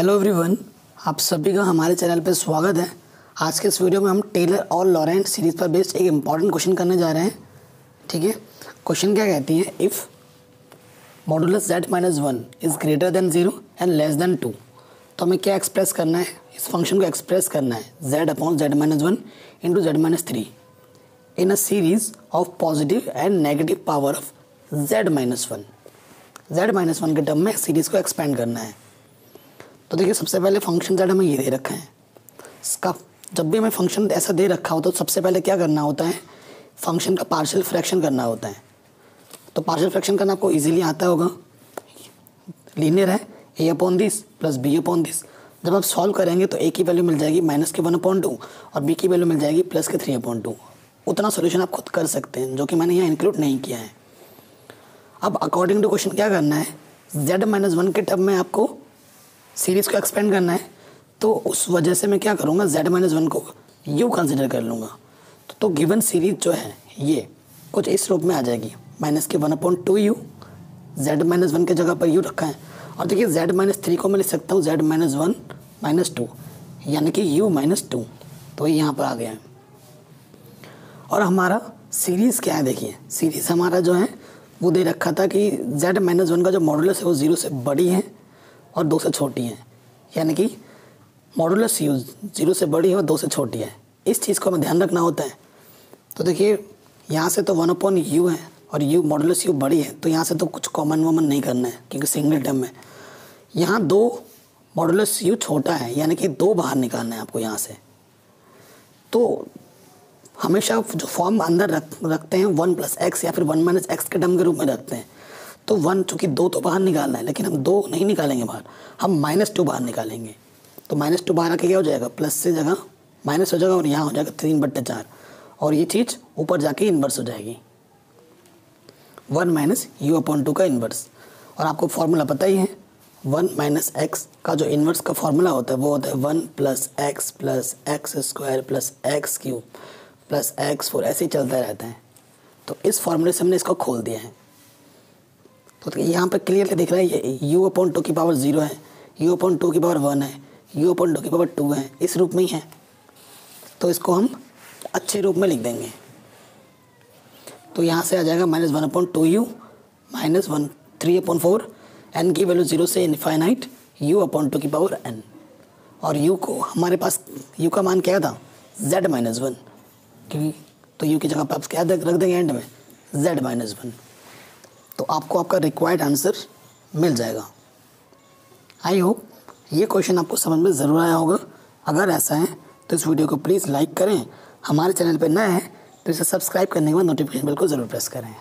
Hello everyone आप सभी का हमारे चैनल पर स्वागत है। आज के इस वीडियो में हम टेलर और लॉरेंट सीरीज़ पर बेस्ड एक इंपॉर्टेंट क्वेश्चन करने जा रहे हैं। ठीक है? क्वेश्चन क्या कहती है? If modulus Z minus one is greater than zero and less than two तो हमें क्या एक्सप्रेस करना है? इस फ़ंक्शन को एक्सप्रेस करना है। Z upon Z minus one into Z minus three in a series of positive and negative power of Z minus one Z minus one के टर्म में सीरीज़ को एक्सपेंड करना है। तो देखिए, सबसे पहले फ़ंक्शन जेड हमें ये दे रखा है। इसका, जब भी हमें फ़ंक्शन ऐसा दे रखा हो तो सबसे पहले क्या करना होता है? फ़ंक्शन का पार्शियल फ्रैक्शन करना होता है। तो पार्शियल फ्रैक्शन करना आपको इजीली आता होगा। लीनियर है A upon this plus B upon this जब आप सॉल्व करेंगे तो ए की वैल्यू मिल जाएगी माइनस के वन अपॉन टू और बी की वैल्यू मिल जाएगी प्लस के थ्री अपॉन टू उतना सोल्यूशन आप खुद कर सकते हैं, जो कि मैंने यहाँ इंक्लूड नहीं किया है। अब अकॉर्डिंग टू क्वेश्चन क्या करना है? जेड माइनस वन के टर्म में आपको सीरीज़ को एक्सपेंड करना है तो उस वजह से मैं क्या करूँगा जेड माइनस वन को यू कंसिडर कर लूँगा। तो, तो गिवन सीरीज़ जो है ये कुछ इस रूप में आ जाएगी। माइनस के one upon two U Z minus one के जगह पर यू रखा है। और देखिए जेड माइनस थ्री को मैं लिख सकता हूँ Z minus one minus two यानी कि यू माइनस टू तो ये यहाँ पर आ गया है। और हमारा सीरीज़ क्या है देखिए सीरीज़ हमारा जो है वो दे रखा था कि जेड माइनस वन का जो मॉडुलस है वो ज़ीरो से बड़ी है। और दो से छोटी हैं। यानी कि मॉडुलस यू ज़ीरो से बड़ी है और दो से छोटी है। इस चीज़ को हमें ध्यान रखना होता है। तो देखिए, यहाँ से तो वन अपॉन यू है और यू मॉडुलस यू बड़ी है तो यहाँ से तो कुछ कॉमन वॉमन नहीं करना है, क्योंकि सिंगल टर्म में यहाँ दो मॉडुलस यू छोटा है, यानी कि दो बाहर निकालना है आपको यहाँ से। तो हमेशा जो फॉर्म अंदर रख, रखते हैं वन प्लस एक्स या फिर वन माइनस एक्स के टर्म के रूप में रखते हैं। तो वन चूँकि दो तो बाहर निकालना है, लेकिन हम दो नहीं निकालेंगे बाहर। हम माइनस टू बाहर निकालेंगे। तो माइनस टू बाहर आके क्या हो जाएगा? प्लस से जगह माइनस हो जाएगा और यहाँ हो जाएगा तीन बट्टे चार। और ये चीज़ ऊपर जाके इन्वर्स हो जाएगी। One minus U upon two का इन्वर्स और आपको फॉर्मूला पता ही है वन माइनस एक्स का जो इन्वर्स का फॉर्मूला होता है, वो होता है one plus X plus X square plus X cube plus X four ऐसे ही चलता रहता है। तो इस फॉर्मूले से हमने इसको खोल दिया है। तो यहाँ पर क्लियरली दिख रहा है, ये यू अपॉन टू की पावर ज़ीरो है यू अपॉन टू की पावर वन है यू अपॉन टू की पावर टू है, इस रूप में ही है। तो इसको हम अच्छे रूप में लिख देंगे। तो यहाँ से आ जाएगा minus one upon two U minus one three upon four N की वैल्यू ज़ीरो से इनफाइनाइट यू अपॉन टू की पावर एन और यू को हमारे पास यू का मान क्या था? जेड माइनस वन क्योंकि तो यू की जगह पर आप क्या रख देंगे एंड में जेड माइनस वन तो आपको आपका रिक्वायर्ड आंसर मिल जाएगा। आई होप ये क्वेश्चन आपको समझ में ज़रूर आया होगा। अगर ऐसा है तो इस वीडियो को प्लीज़ लाइक करें। हमारे चैनल पर नए हैं तो इसे सब्सक्राइब करने के बाद नोटिफिकेशन बिल को ज़रूर प्रेस करें।